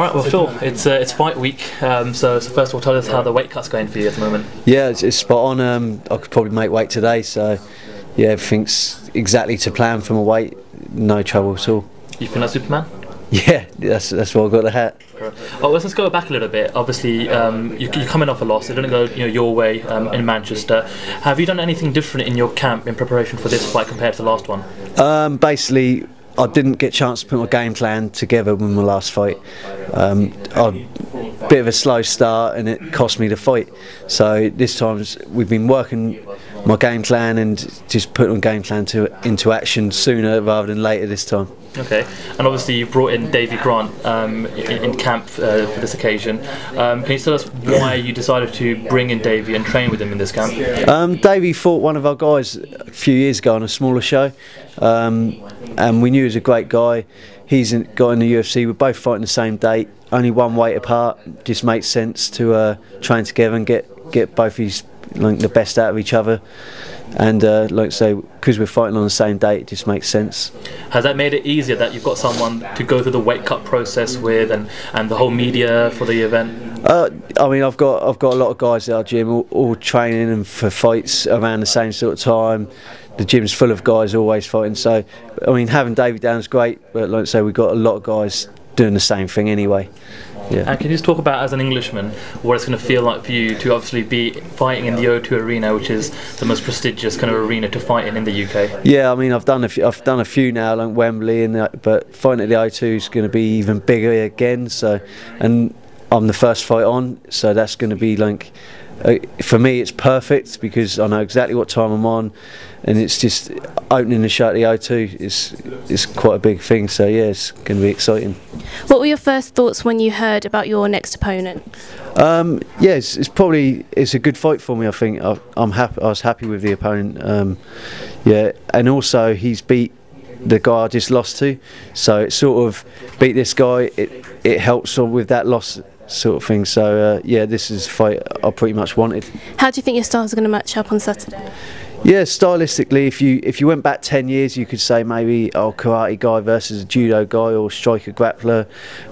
All right, well, Phil, it's uh, it's fight week. Um, so, so first of all, tell us how the weight cut's going for you at the moment. Yeah, it's, it's spot on. Um, I could probably make weight today, so yeah, everything's exactly to plan from my weight. No trouble at all. You feel like Superman? Yeah, that's that's why I got the hat. Oh, let's just go back a little bit. Obviously, um, you, you're coming off a loss. It didn't go you know, your way um, in Manchester. Have you done anything different in your camp in preparation for this fight compared to the last one? Um, basically, I didn't get a chance to put my game plan together with my last fight. Um, bit of a slow start and it cost me the fight. So this time we've been working my game plan and just put my game plan to, into action sooner rather than later this time. Okay, and obviously you brought in Davey Grant um, in, in, camp uh, for this occasion. Um, can you tell us why you decided to bring in Davey and train with him in this camp? Um, Davey fought one of our guys a few years ago on a smaller show, um, and we knew he was a great guy. He's in, got in the UFC. We're both fighting the same date, only one weight apart. Just makes sense to uh, train together and get get both his like the best out of each other and uh, like I say, because we're fighting on the same date, it just makes sense. Has that made it easier that you've got someone to go through the weight cut process with, and, and the whole media for the event? Uh, I mean, I've got I've got a lot of guys at our gym, all, all training and for fights around the same sort of time. The gym's full of guys always fighting. So, I mean, having David down is great, but like I say, we've got a lot of guys doing the same thing anyway. Yeah. And can you just talk about, as an Englishman, what it's going to feel like for you to obviously be fighting in the O2 Arena, which is the most prestigious kind of arena to fight in in the UK? Yeah, I mean, I've done a few, I've done a few now, like Wembley, and that, but fighting at the O2 is going to be even bigger again. So, and I'm the first fight on, so that's going to be like uh, for me it's perfect because I know exactly what time I'm on and it's just opening the show at the O2 is is quite a big thing. So yeah it's going to be exciting. What were your first thoughts when you heard about your next opponent? Um, yeah it's, it's, probably it's a good fight for me I think. I, am happy I was happy with the opponent um, yeah and also he's beat the guy I just lost to. So it sort of beat this guy. It it helps with that loss sort of thing. So uh, yeah, this is a fight I pretty much wanted. How do you think your styles are going to match up on Saturday? Yeah, stylistically, if you if you went back ten years, you could say maybe oh karate guy versus a judo guy or striker grappler,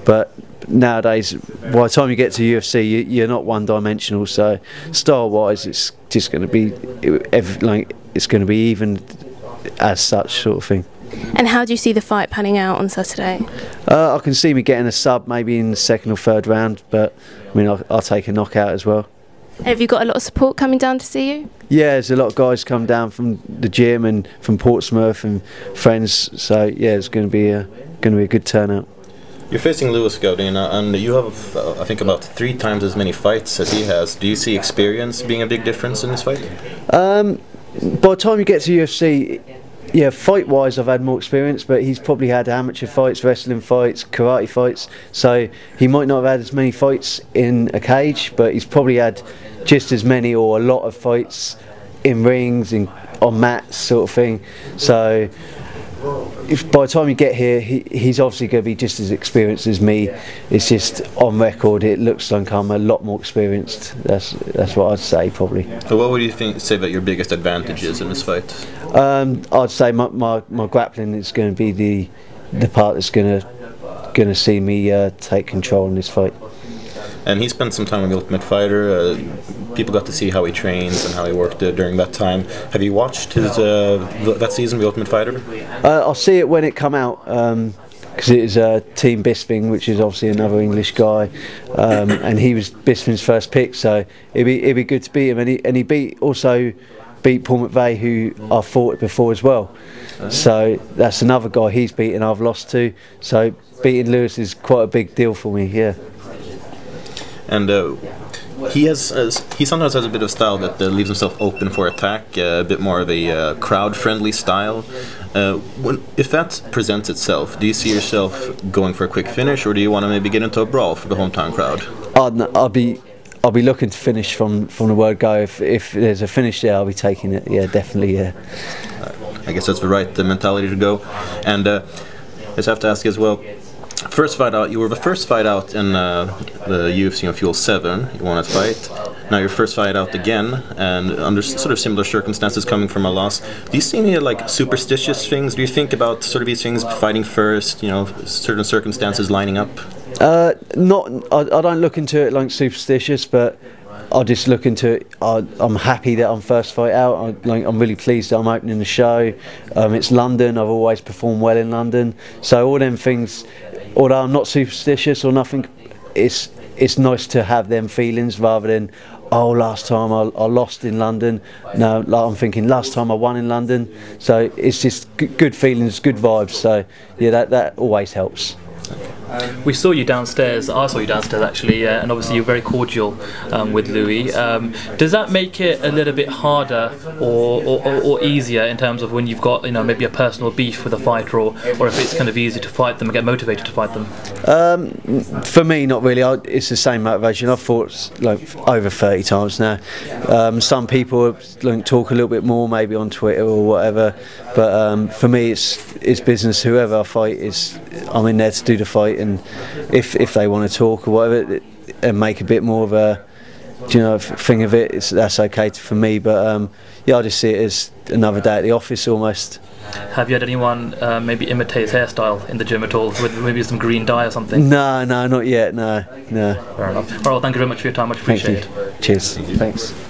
but nowadays, by the time you get to UFC, you, are not one dimensional. So style wise, it's just going to be like it's going to be even as such sort of thing. And how do you see the fight panning out on Saturday? Uh, I can see me getting a sub maybe in the second or third round, but I mean, I'll, I'll, take a knockout as well. Have you got a lot of support coming down to see you? Yeah, there's a lot of guys come down from the gym and from Portsmouth and friends. So yeah, it's going to be a going to be a good turnout. You're facing Louis Gaudinot, and you have, uh, I think, about three times as many fights as he has. Do you see experience being a big difference in this fight? Um, by the time you get to UFC, yeah, fight wise, I've had more experience, but he's probably had amateur fights, wrestling fights, karate fights. So he might not have had as many fights in a cage, but he's probably had just as many or a lot of fights in rings, in on mats, sort of thing. So if by the time you get here, he, he's obviously going to be just as experienced as me. It's just on record, it looks like I'm a lot more experienced. That's that's what I'd say probably. So what would you think say that your biggest advantage is in this fight? Um, I'd say my, my, my grappling is going to be the the part that's going to going to see me uh, take control in this fight. And he spent some time with the Ultimate Fighter. Uh, people got to see how he trains and how he worked uh, during that time. Have you watched his uh, that season, the Ultimate Fighter? Uh, I'll see it when it come out. because it is uh, Team Bisping, which is obviously another English guy, um, and he was Bisping's first pick, so it'd be it'd be good to beat him, and he and he beat also beat Paul McVeigh, who I fought before as well. So that's another guy he's beaten. I've lost to. So beating Louis is quite a big deal for me. Yeah. And uh, he has uh, he sometimes has a bit of style that uh, leaves himself open for attack, uh, a bit more of a uh, crowd-friendly style. Uh, when, if that presents itself, do you see yourself going for a quick finish, or do you want to maybe get into a brawl for the hometown crowd? I'd, I'll be I'll be looking to finish from, from the word go. If, if there's a finish there, I'll be taking it. Yeah, definitely. Yeah. I guess that's the right the mentality to go. And uh, I just have to ask you as well. First fight out, you were the first fight out in uh, the UFC on Fuel 7. You won that fight. Now your first fight out again, and under sort of similar circumstances coming from a loss. Do you see any like superstitious things? Do you think about sort of these things, fighting first, you know, certain circumstances lining up? Uh, not. I, I don't look into it like superstitious, but I just look into it. I, I'm happy that I'm first fight out. I, like, I'm really pleased that I'm opening the show. Um, it's London. I've always performed well in London. So all them things, although I'm not superstitious or nothing, it's it's nice to have them feelings rather than oh last time I, I lost in London. No, like I'm thinking last time I won in London. So it's just good feelings, good vibes. So yeah, that that always helps. We saw you downstairs. I saw you downstairs actually, uh, and obviously you're very cordial um, with Louis. Um, does that make it a little bit harder or, or, or, easier in terms of when you've got you know maybe a personal beef with a fighter, or, or if it's kind of easy to fight them and get motivated to fight them? For me, not really. I, it's the same motivation. I've fought like over 30 times now. Um, some people like, talk a little bit more, maybe on Twitter or whatever. But um, for me, it's it's business. Whoever I fight is, I'm in there to do the fight, and if if they want to talk or whatever, and make a bit more of a do you know thing of it, it's, that's okay for me. But um, yeah, I just see it as another day at the office almost. Have you had anyone uh, maybe imitate his hairstyle in the gym at all, with maybe some green dye or something? No, no, not yet. No, no. Fair enough. All right, well, thank you very much for your time. Much Thank you. Cheers. Thanks.